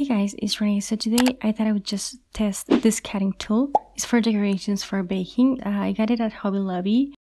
Hey guys, it's Renee. So today I thought I would just test this cutting tool. It's for decorations for baking. Uh, I got it at Hobby Lobby.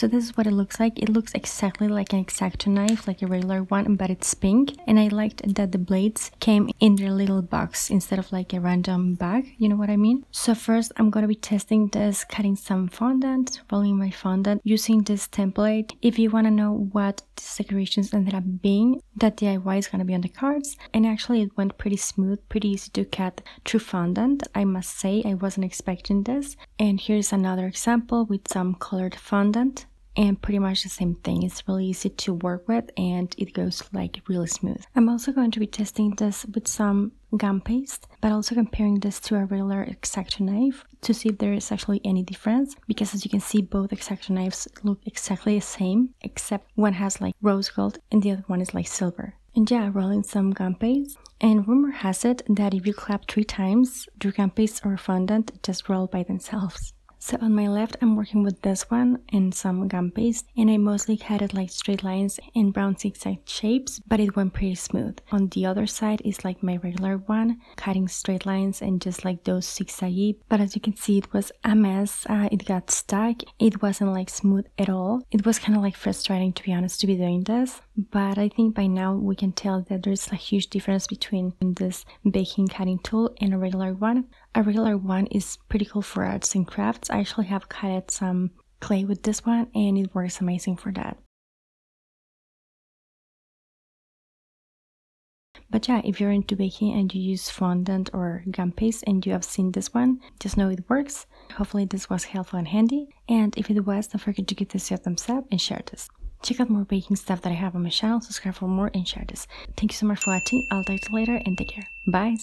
So this is what it looks like. It looks exactly like an X-Acto knife, like a regular one, but it's pink. And I liked that the blades came in their little box instead of like a random bag, you know what I mean? So first I'm gonna be testing this, cutting some fondant, rolling my fondant, using this template. If you wanna know what these decorations ended up being, that DIY is gonna be on the cards. And actually it went pretty smooth, pretty easy to cut through fondant. I must say I wasn't expecting this. And here's another example with some colored fondant and pretty much the same thing. It's really easy to work with and it goes like really smooth. I'm also going to be testing this with some gum paste, but also comparing this to a regular X-Acto knife to see if there is actually any difference because as you can see both X-Acto knives look exactly the same except one has like rose gold and the other one is like silver. And yeah, rolling some gum paste. And rumor has it that if you clap three times, your gum paste or fondant just roll by themselves. So on my left, I'm working with this one and some gum paste, and I mostly cut it like straight lines and brown zigzag shapes, but it went pretty smooth. On the other side is like my regular one, cutting straight lines and just like those zigzaggy, but as you can see, it was a mess. Uh, it got stuck. It wasn't like smooth at all. It was kind of like frustrating to be honest to be doing this, but I think by now we can tell that there's a huge difference between this baking cutting tool and a regular one. A regular one is pretty cool for arts and crafts. I actually have cut some clay with this one and it works amazing for that. But yeah, if you're into baking and you use fondant or gum paste and you have seen this one, just know it works. Hopefully this was helpful and handy. And if it was, don't forget to give this a thumbs up and share this. Check out more baking stuff that I have on my channel, subscribe for more and share this. Thank you so much for watching, I'll talk to you later and take care. Bye!